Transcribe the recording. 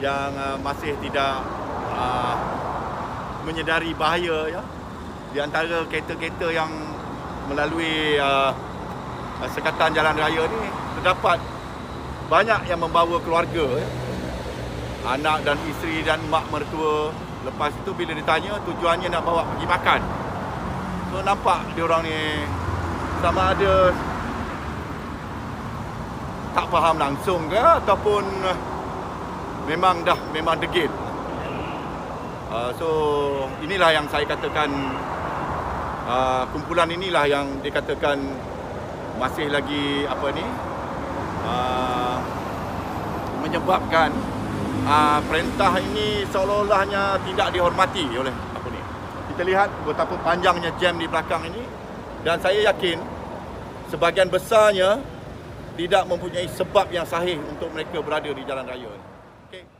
yang uh, masih tidak uh, menyedari bahaya ya. Di antara kereta-kereta yang melalui uh, sekatan jalan raya ni terdapat banyak yang membawa keluarga ya. anak dan isteri dan mak mertua. Lepas itu bila ditanya tujuannya nak bawa pergi makan. So nampak dia orang ni sama ada tak faham langsung ke ataupun memang dah memang degil uh, so inilah yang saya katakan uh, kumpulan inilah yang dikatakan masih lagi apa ni uh, menyebabkan uh, perintah ini seolah-olahnya tidak dihormati oleh apa ni. Kita lihat betapa panjangnya jam di belakang ini dan saya yakin sebahagian besarnya tidak mempunyai sebab yang sahih untuk mereka berada di jalan raya. Okay.